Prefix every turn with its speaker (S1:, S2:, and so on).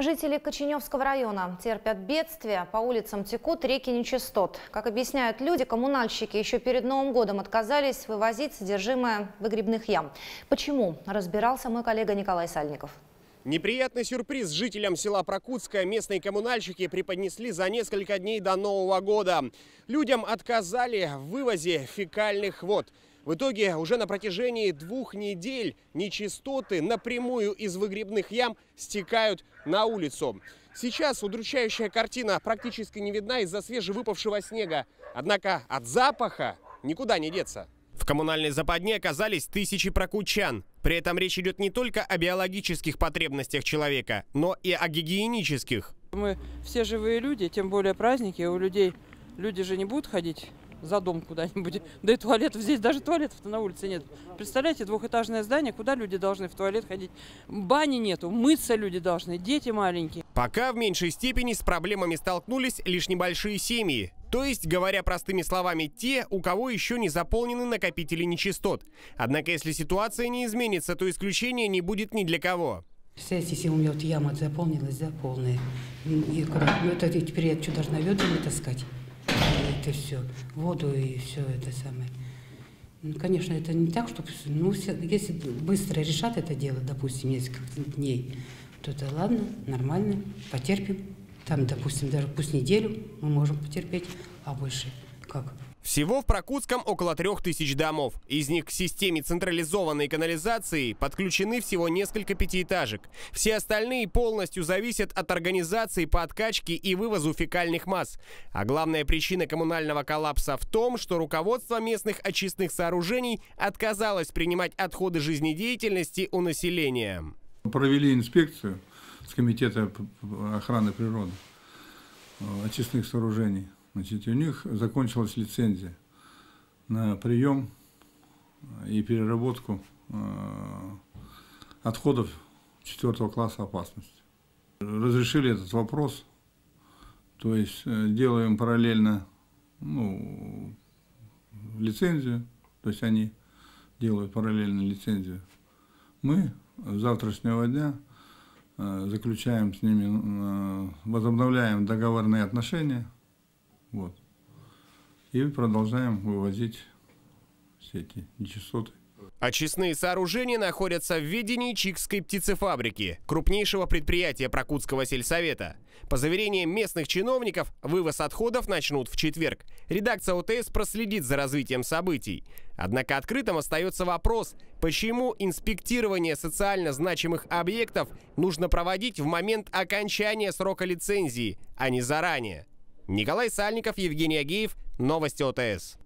S1: Жители Коченевского района терпят бедствия, по улицам текут реки нечистот. Как объясняют люди, коммунальщики еще перед Новым годом отказались вывозить содержимое выгребных ям. Почему? Разбирался мой коллега Николай Сальников.
S2: Неприятный сюрприз жителям села Прокутское местные коммунальщики преподнесли за несколько дней до Нового года. Людям отказали в вывозе фекальных вод. В итоге уже на протяжении двух недель нечистоты напрямую из выгребных ям стекают на улицу. Сейчас удручающая картина практически не видна из-за свежевыпавшего снега. Однако от запаха никуда не деться. В коммунальной западне оказались тысячи прокучан. При этом речь идет не только о биологических потребностях человека, но и о гигиенических.
S3: Мы все живые люди, тем более праздники, у людей люди же не будут ходить за дом куда-нибудь. Да и туалетов здесь даже туалетов-то на улице нет. Представляете, двухэтажное здание, куда люди должны в туалет ходить? Бани нету, мыться люди должны, дети маленькие.
S2: Пока в меньшей степени с проблемами столкнулись лишь небольшие семьи. То есть, говоря простыми словами, те, у кого еще не заполнены накопители нечистот. Однако, если ситуация не изменится, то исключения не будет ни для кого.
S4: Представляете, если у меня вот яма заполнилась, да, полная, и, ну, это теперь я что, должна ведрами таскать? Это все, воду и все это самое. Ну, конечно, это не так, чтобы... Ну, если быстро решат это дело, допустим, несколько дней, то это ладно, нормально, потерпим. Там, допустим, даже пусть неделю мы можем потерпеть, а больше как?
S2: Всего в Прокутском около трех тысяч домов. Из них к системе централизованной канализации подключены всего несколько пятиэтажек. Все остальные полностью зависят от организации по откачке и вывозу фекальных масс. А главная причина коммунального коллапса в том, что руководство местных очистных сооружений отказалось принимать отходы жизнедеятельности у населения.
S5: Провели инспекцию с Комитета охраны природы э, очистных сооружений. Значит, у них закончилась лицензия на прием и переработку э, отходов четвертого класса опасности. Разрешили этот вопрос, то есть э, делаем параллельно ну, лицензию, то есть они делают параллельно лицензию. Мы с завтрашнего дня э, заключаем с ними, возобновляем договорные отношения – вот. И продолжаем вывозить все эти нечистоты.
S2: Очистные сооружения находятся в ведении Чикской птицефабрики, крупнейшего предприятия Прокутского сельсовета. По заверениям местных чиновников, вывоз отходов начнут в четверг. Редакция ОТС проследит за развитием событий. Однако открытым остается вопрос, почему инспектирование социально значимых объектов нужно проводить в момент окончания срока лицензии, а не заранее. Николай Сальников, Евгений Агеев, Новости ОТС.